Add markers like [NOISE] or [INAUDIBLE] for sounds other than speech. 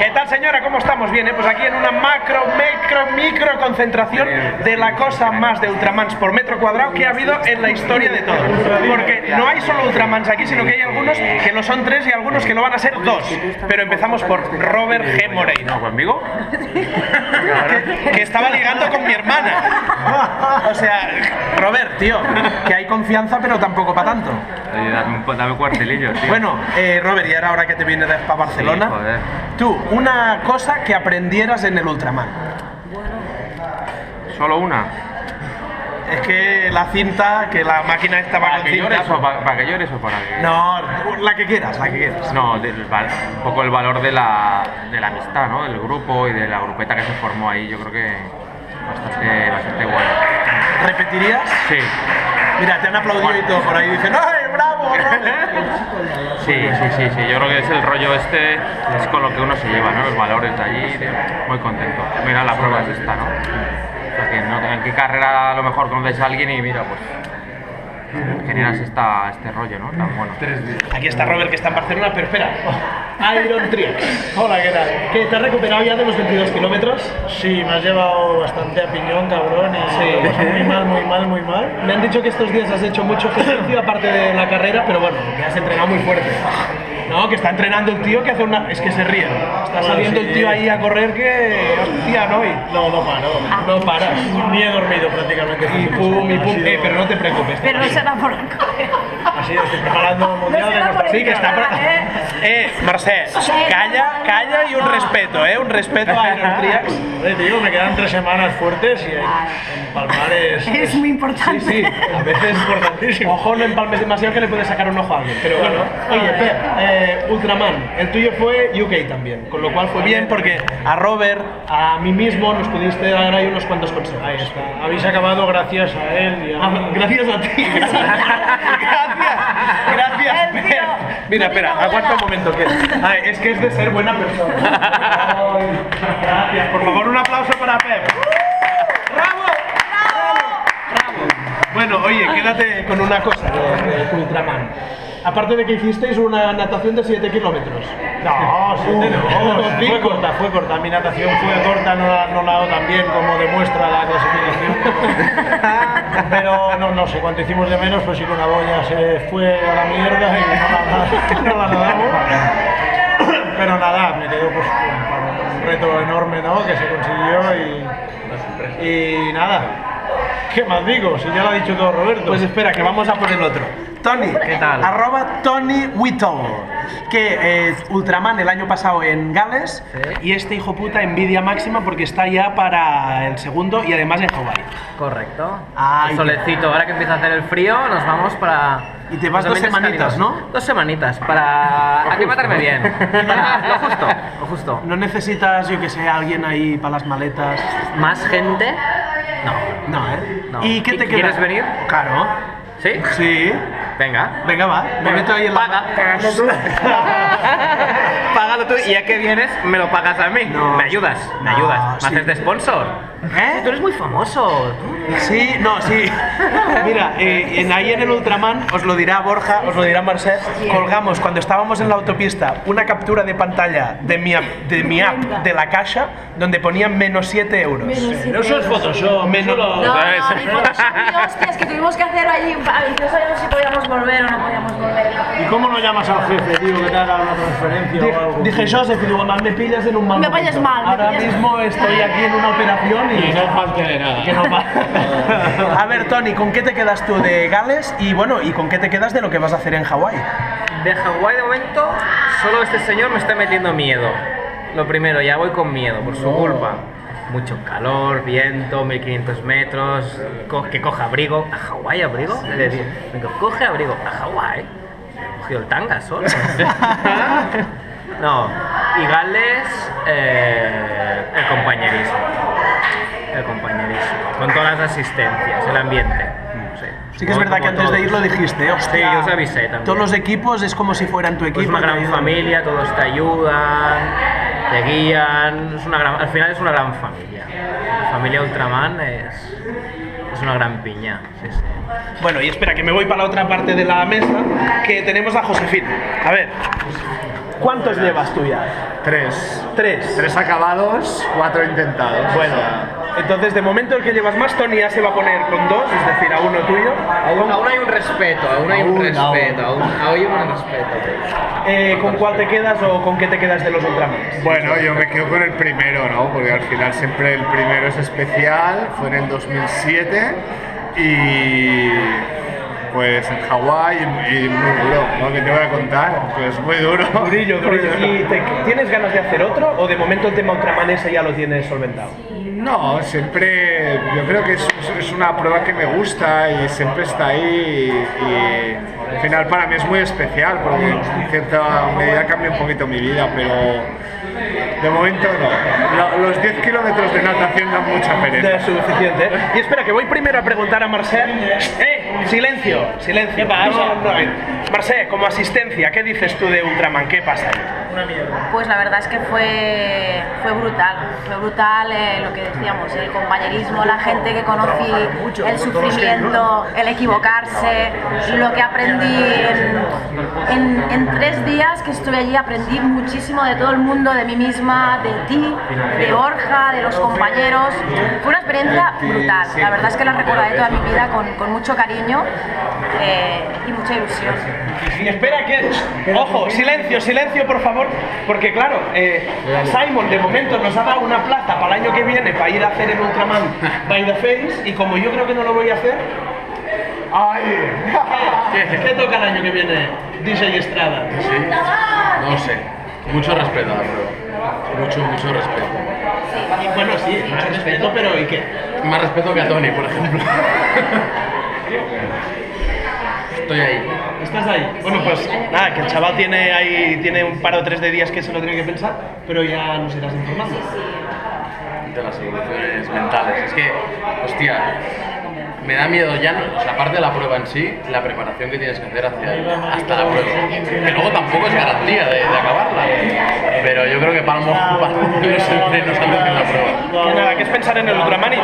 ¿Qué tal, señora? ¿Cómo estamos? Bien, ¿eh? Pues aquí en una macro, micro, micro concentración de la cosa más de Ultramans por metro cuadrado que ha habido en la historia de todo. Porque no hay solo Ultramans aquí, sino que hay algunos que no son tres y algunos que no van a ser dos. Pero empezamos por Robert G. Moreino. ¿Conmigo? que, que estaba ligando con mi hermana. O sea, Robert, tío, que hay confianza, pero tampoco para tanto. Oye, dame, un, dame un cuartelillo, tío. Bueno, eh, Robert, y ahora, ahora que te vienes para Barcelona, Sí, joder. Tú, una cosa que aprendieras en el Ultraman. Solo una. Es que la cinta, que la máquina estaba ¿Para que llores o para, para que llores o para que.? No, la que quieras, la que quieras. No, del un poco el valor de la, de la amistad, ¿no? Del grupo y de la grupeta que se formó ahí, yo creo que bastante, bastante bueno. ¿Repetirías? Sí, Mira, te han aplaudido y todo por ahí. Dicen, ¡ay, bravo! [LAUGHS] sí, sí, sí, sí. Yo creo que es el rollo este, es con lo que uno se lleva, ¿no? Los valores de allí, muy contento. Mira, la prueba es esta, ¿no? O sea, que no, en qué carrera a lo mejor conoces a alguien y mira, pues generas esta, este rollo, ¿no? Tan bueno. Aquí está Robert, que está en Barcelona, pero espera. Iron Trix. Hola, ¿qué tal? ¿Qué, ¿Te has recuperado ya de los 22 kilómetros? Sí, me has llevado bastante a piñón, cabrón, y Sí. muy mal, muy mal, muy mal. Me han dicho que estos días has hecho mucho ejercicio aparte de la carrera, pero bueno, que has entrenado muy fuerte. No, que está entrenando el tío que hace una... Es que se ríe. Está Bueno, saliendo sí. el tío ahí a correr que... Hostia, no, y No, no paro. no paras. Ni he dormido prácticamente. Y pum, y pum, eh, pero no te preocupes. Pero no será por correr. Así estoy preparando el mundial de Costa por Sí, que está... Pre- ¿eh? Eh, Mercè, calla, calla y un respeto, eh, un respeto a Iron Triax. Joder, te digo, me quedan tres semanas fuertes y en, en Palmar es, Es muy importante. Sí, sí, a veces es importantísimo. Ojo, no empalmes demasiado que le puedes sacar un ojo a alguien. Pero bueno, oye, eh, Ultraman, el tuyo fue UK también, con lo cual fue bien porque a Robert, a mí mismo, nos pudiste dar ahí unos cuantos consejos. Ahí está. Habéis acabado gracias a él y a Ah, gracias a ti. [LAUGHS] gracias, [LAUGHS] gracias, tío. Pep. Mira, espera, aguanta un momento. Que, Ay, es que es de ser buena persona. Ay, [LAUGHS] gracias, por favor, un aplauso para Pep. ¡Bravo! ¡Bravo! Bueno, oye, quédate con una cosa de, de Ultraman. Aparte de que hicisteis una natación de 7 kilómetros. No, no, fue corta, fue corta. Mi natación fue corta, no la, no la bien como demuestra la clasificación. [LAUGHS] Pero no, no sé cuánto hicimos de menos, pues sí que una boya se fue a la mierda y no la, no la nadamos. [COUGHS] Pero nada, me quedó pues un, un reto enorme, ¿no? Que se consiguió y, y nada. ¿Qué más digo? Si ya lo ha dicho todo Roberto. Pues espera, que vamos a por el otro. Tony, ¿Qué tal? Arroba Tony Whittle, que es Ultraman el año pasado en Gales y este hijo puta envidia máxima porque está ya para el segundo y además en Hawái. Correcto. Ay, el solecito, ahora que empieza a hacer el frío, nos vamos para. Y te vas los dos semanitas. ¿no? Dos semanitas, para aclimatarme bien. Lo justo, lo justo. ¿No necesitas, yo que sé, alguien ahí para las maletas? ¿Más gente? No. No, ¿eh? No. ¿Y qué te ¿Y queda? quieres venir? Claro. ¿Sí? Sí. Venga. Venga, va. Me meto ahí en la... Paga. [LAUGHS] Págalo tú y ya que vienes, me lo pagas a mí. No. me ayudas, me No, ayudas. sí. Me haces de sponsor. ¿Eh? Tú eres muy famoso. Sí, no, sí. [LAUGHS] Mira, eh, en, ahí en el Ultraman, os lo dirá Borja, os lo dirá Marcel, colgamos cuando estábamos en la autopista una captura de pantalla de mi, app- de mi app de la caja donde ponían menos 7 euros. no eso es Photoshop, Menos- No, no, y Photoshop, y hostias, que tuvimos que hacer allí. a ver, No sabíamos si podíamos volver o no podíamos volver. ¿Y cómo no llamas al jefe, tío, que te haga una transferencia Dije, o algo? dije Joseph, y digo, "Mam, me pillas en un mal Me momento. pillas mal, Ahora pillas mismo estoy aquí en una operación y... falte de nada. que no. [LAUGHS] A ver, Tony, ¿con qué te quedas tú de Gales? Y bueno, ¿y con qué te quedas de lo que vas a hacer en Hawái? De Hawái de momento, solo este señor me está metiendo miedo. Lo primero, ya voy con miedo, por su culpa. Mucho calor, viento, 1500 metros, co- que coja abrigo. ¿A Hawái abrigo? Decir, venga, coge abrigo. ¿A Hawái? Cogido el tanga solo. [LAUGHS] no, y Gales, eh, el compañerismo. El compañerismo. Con todas las asistencias, el ambiente. Sí, Sí que es verdad que antes de ir lo dijiste, hostia. Sí, yo os avisé también. Todos los equipos es como si fueran tu Pues equipo. una te gran familia, todos te ayudan, te guían, es una gran, al final es una gran familia. La familia Ultraman es, es una gran piña. Sí, sí. Bueno, y espera, que me voy para la otra parte de la mesa, que tenemos a Josefina. A ver. ¿Cuántos llevas tú ya? Tres. Tres. Tres acabados, cuatro intentados. Bueno, O sea, entonces de momento el que llevas más, Tony ya se va a poner con dos, es decir, a uno tuyo. Aún, aún hay un respeto, aún hay un respeto, aún, aún hay un respeto. Eh, ¿Con cuál te quedas o con qué te quedas de los Ultramans? Bueno, yo me quedo con el primero, ¿no? Porque al final siempre el primero es especial. Fue en el 2007 y pues en Hawái y, y muy duro, ¿no? ¿Qué te voy a contar? Pues muy duro. Durillo, durillo. [LAUGHS] ¿Y te- tienes ganas de hacer otro o de momento el tema Ultraman ese ya lo tienes solventado? No, siempre, yo creo que es, es una prueba que me gusta y siempre está ahí y, y al final para mí es muy especial porque en cierta medida cambia un poquito mi vida, pero de momento no. Lo- Los 10 kilómetros de natación dan mucha pereza. es suficiente. ¿eh? Y espera, que voy primero a preguntar a Marcel. ¡Eh! Silencio, silencio. Marcel, como asistencia, ¿qué dices tú de Ultraman? ¿Qué pasa? Pues la verdad es que fue, fue brutal, fue brutal eh, lo que decíamos, el compañerismo, la gente que conocí, el sufrimiento, el equivocarse, lo que aprendí en, en- en tres días que estuve allí, aprendí muchísimo de todo el mundo, de mí misma, de ti, de Borja, de los compañeros. Fue una experiencia brutal, la verdad es que la recordaré toda mi vida con, con mucho cariño eh, y mucha ilusión. Y espera que. Ojo, silencio, silencio, por favor. Porque, claro, eh, Simon de momento nos ha dado una plaza para el año que viene para ir a hacer el Ultraman by the Face. Y como yo creo que no lo voy a hacer. ¡Ay! ¿Qué, [LAUGHS] qué toca el año que viene DJ Estrada? No sé. Mucho respeto prueba. Mucho, mucho respeto. Y bueno, sí, mucho respeto, pero ¿y qué? Más respeto que a Tony, por ejemplo. [LAUGHS] Estoy ahí. ¿Estás ahí? Bueno, pues nada, que el chaval tiene ahí tiene un par o tres de días que se lo tiene que pensar, pero ya nos irás informando. de las evoluciones mentales. Es que, hostia, me da miedo ya, no- o sea, aparte de la prueba en sí, la preparación que tienes que hacer hacia hasta la prueba. Que luego tampoco es garantía de, de acabarla. Pero yo creo que Palmo los entrenos antes que en la prueba. Que nada, que es pensar en el Ultraman y